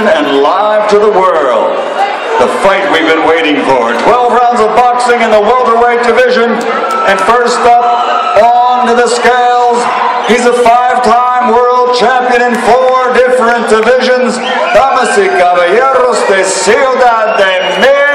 and live to the world. The fight we've been waiting for. 12 rounds of boxing in the welterweight division. And first up, on to the scales. He's a five-time world champion in four different divisions. Damas y caballeros de Ciudad de Mexico.